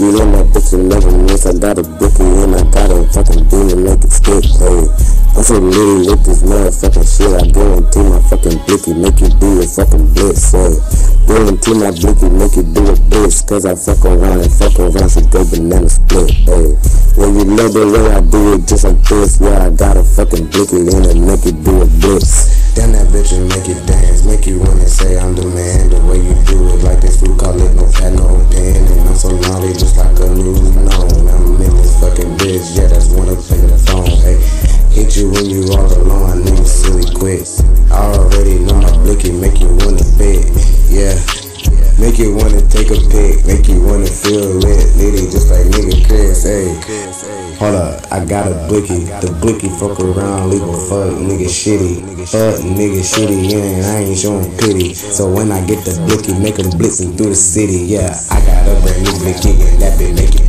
blicky and that bitch will never miss. I got a blicky and I got a fucking demon make it stick. Hey, I'm so litty with this motherfucking shit. I guarantee my fucking blicky make you do a fucking blitz. Hey, guarantee my blicky make you do a blitz. Cause I fuck around and fuck around so go banana split. Hey, when you love the way I do it just like this, yeah, I got a fucking blicky and it make you do a blitz. Damn that bitch and make it dance, make you wanna say I'm the man. The way you do it, like this food call it quick. I already know my blicky make you wanna bet, yeah. Make you wanna take a pic, make you wanna feel lit, litty just like nigga Chris, hey. Hold up, I got a blicky, the blicky fuck around, leave a fuck nigga shitty. Fuck nigga shitty, yeah, I ain't showing pity. So when I get the blicky, make them blitzing through the city, yeah. I got a brand new blicky and that bitch make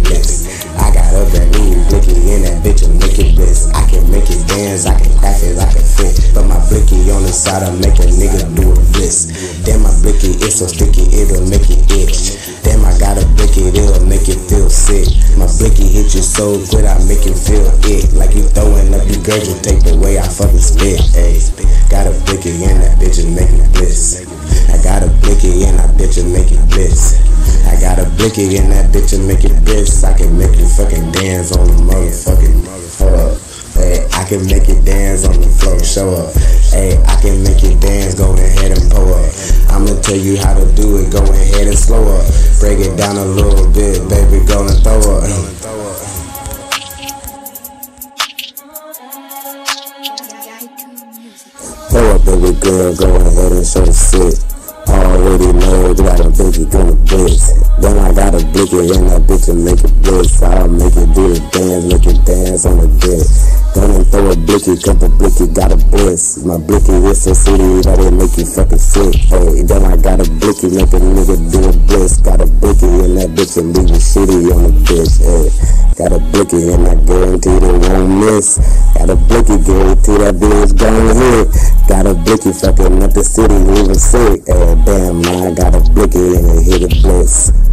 side, I make a nigga do a blitz. Damn, my blicky is so sticky, it'll make it itch. Damn, I got a blicky, it'll make it feel sick. My blicky hit you so good, I make you feel it. Like you throwing up your take the way I fucking spit. Ayy, got a blicky and that bitch make it bliss. I got a blicky and that bitch make it bliss. I got a blicky and that bitch make it bliss. I can make you fucking dance on the motherfucking hold. Hey, I can make you dance on the floor, show up. Hey, I can make you dance, go ahead and pull up. I'ma tell you how to do it, go ahead and slow up. Break it down a little bit, baby, go and throw up. Pull up, baby girl, go ahead and show the shit. Already know that I think you gonna blitz. Then I got a blicky and that bitch will make it blitz. I'll make it do the dance, make it dance on the dick. Gonna throw a blicky, the blicky got a bliss. My blicky is so city that it make you fucking sick. Hey, then I got a blicky, make a nigga do a bliss. Got a blicky in that bitch will leave you shitty on the bitch. Hey, got a blicky and I guarantee they won't miss. Got a blicky, guarantee that bitch gon' hit. Got a blicky fucking up the city, leaving sick. Hey, damn, I got a blicky and it hit a bliss.